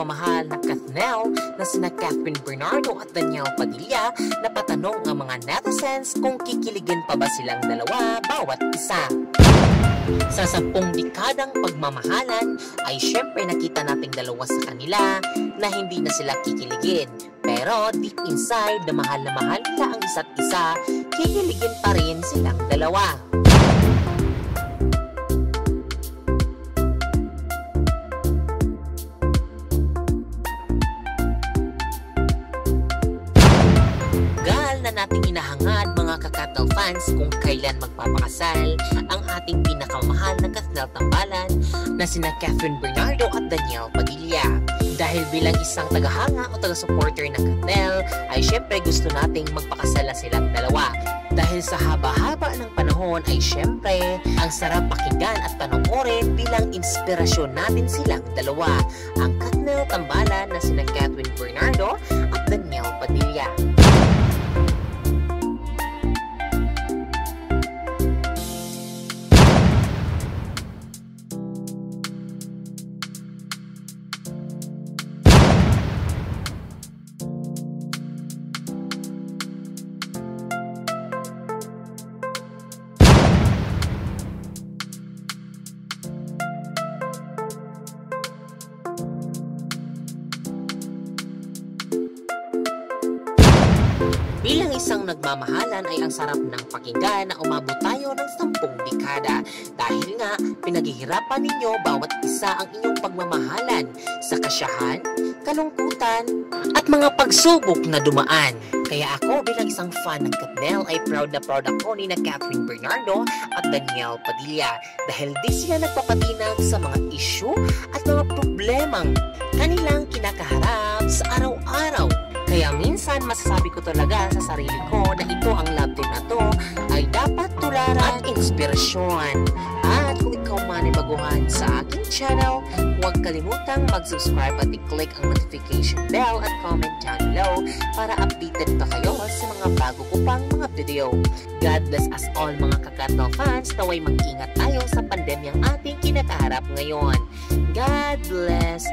pinakamamahal na Kathnel na sina Catherine Bernardo at Daniel Padilla na patanong ang mga netizens kung kikiligin pa ba silang dalawa bawat isa. Sa sampung dekadang pagmamahalan ay syempre nakita nating dalawa sa kanila na hindi na sila kikiligin. Pero deep inside na mahal na mahal nila ang isa't isa, kikiligin pa rin silang dalawa. Na nating inahangad mga kakatal fans kung kailan magpapakasal ang ating pinakamahal na Kathnel Tambalan na sina Catherine Bernardo at Daniel Padilla. Dahil bilang isang tagahanga o taga-supporter ng Kathnel ay syempre gusto nating magpakasal na silang dalawa. Dahil sa haba-haba ng panahon ay syempre ang sarap pakinggan at panoorin bilang inspirasyon natin silang dalawa. Ang Kathnel Tambalan na sina Catherine Bernardo at Daniel Padilla. Bilang isang nagmamahalan ay ang sarap ng pakinggan na umabot tayo ng sampung dekada dahil nga pinaghihirapan ninyo bawat isa ang inyong pagmamahalan sa kasyahan, kalungkutan, at mga pagsubok na dumaan. Kaya ako bilang isang fan ng Katnel ay proud na proud ako ni na Catherine Bernardo at Daniel Padilla dahil di sila nagpapatinag sa mga issue at mga problemang minsan masasabi ko talaga sa sarili ko na ito ang love team na to ay dapat tularan at inspirasyon. At kung ikaw man ay baguhan sa aking channel, huwag kalimutang mag-subscribe at i-click ang notification bell at comment down below para updated pa kayo sa mga bago ko pang mga video. God bless us all mga kakatno fans naway mag-ingat tayo sa pandemyang ating kinakaharap ngayon. God bless